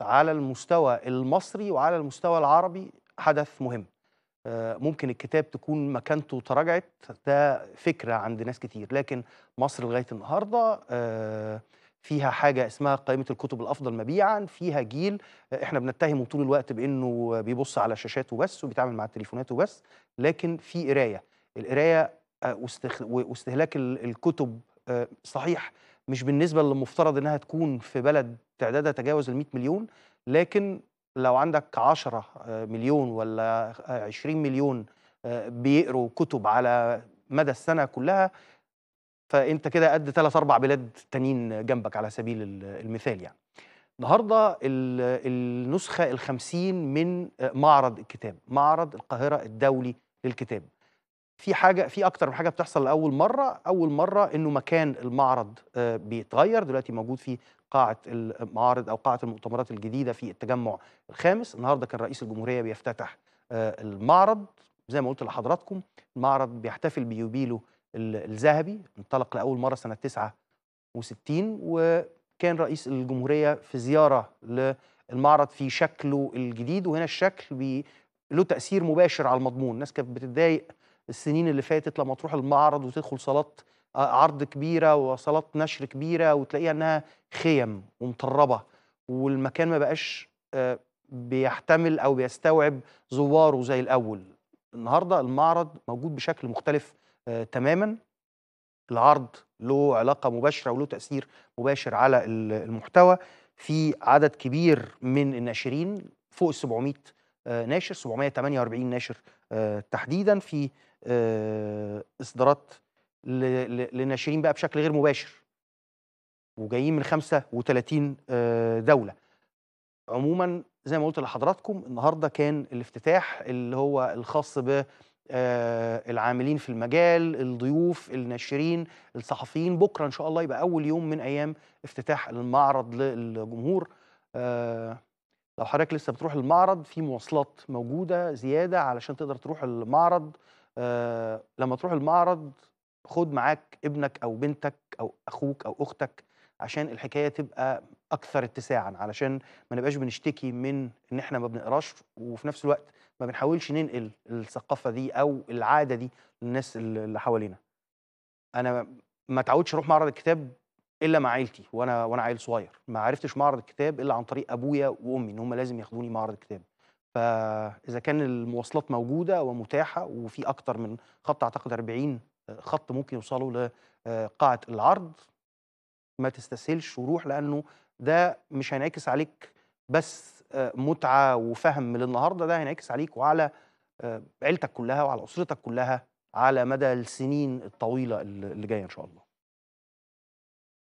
على المستوى المصري وعلى المستوى العربي حدث مهم. آه، ممكن الكتاب تكون مكانته تراجعت ده فكرة عند ناس كتير. لكن مصر لغاية النهاردة آه، فيها حاجة اسمها قائمة الكتب الأفضل مبيعا فيها جيل آه، إحنا بنتهمه طول الوقت بأنه بيبص على شاشات وبس وبيتعامل مع التليفونات وبس. لكن في قراية. القراية واستهلاك ال- الكتب صحيح مش بالنسبة اللي إنها تكون في بلد تعدادها تجاوز ال 100 مليون لكن لو عندك 10 آه، مليون ولا آه، 20 مليون آه، بيقروا كتب على مدى السنة كلها فأنت كده قد ثلاث أربع بلاد تانيين جنبك على سبيل ال- المثال يعني. النهارده ال- النسخة الخمسين من معرض الكتاب معرض القاهرة الدولي للكتاب. في حاجة في أكتر من حاجة بتحصل لأول مرة أول مرة إنه مكان المعرض آه، بيتغير. دلوقتي موجود في قاعة المعارض أو قاعة المؤتمرات الجديدة في التجمع الخامس. النهارده كان رئيس الجمهورية بيفتتح آه، المعرض. زي ما قلت لحضراتكم المعرض بيحتفل بيوبيله ال- الذهبي انطلق لأول مرة سنة 69 وكان رئيس الجمهورية في زيارة للمعرض في شكله الجديد. وهنا الشكل له تأثير مباشر على المضمون. الناس كانت بتتضايق السنين اللي فاتت لما تروح المعرض وتدخل صالات آه، عرض كبيرة وصالات نشر كبيرة وتلاقيها إنها خيم ومطربة والمكان ما بقاش آه، بيحتمل أو بيستوعب زواره زي الأول. النهارده المعرض موجود بشكل مختلف آه، تماما. العرض له علاقة مباشرة وله تأثير مباشر على ال- المحتوى. في عدد كبير من الناشرين فوق ال 700 آه، ناشر 748 ناشر آه، تحديدا في آه، إصدارات للناشرين بقى بشكل غير مباشر. وجايين من 35 آه، دولة. عموما زي ما قلت لحضراتكم النهارده كان الافتتاح اللي هو الخاص ب آه، العاملين في المجال الضيوف الناشرين الصحفيين. بكرة إن شاء الله يبقى أول يوم من أيام افتتاح المعرض للجمهور. آه، لو حضرتك لسه بتروح المعرض في مواصلات موجودة زيادة علشان تقدر تروح المعرض. آه، لما تروح المعرض خد معاك ابنك أو بنتك أو أخوك أو أختك عشان الحكاية تبقى أكثر اتساعا علشان ما نبقاش بنشتكي من إن إحنا ما بنقراش وفي نفس الوقت ما بنحاولش ننقل الثقافة دي أو العادة دي للناس اللي حوالينا. أنا ما اتعودش أروح معرض الكتاب إلا مع عيلتي وأنا وأنا عيل صغير. ما عرفتش معرض الكتاب إلا عن طريق أبويا وأمي إن هم لازم ياخدوني معرض الكتاب. فاذا كان المواصلات موجودة ومتاحة وفي أكتر من خط أعتقد 40 خط ممكن يوصلوا لقاعه العرض ما تستسهلش وروح لأنه ده مش هينعكس عليك بس آه، متعة وفهم للنهارده ده هينعكس عليك وعلى آه، عيلتك كلها وعلى أسرتك كلها على مدى السنين الطويلة اللي جاية إن شاء الله.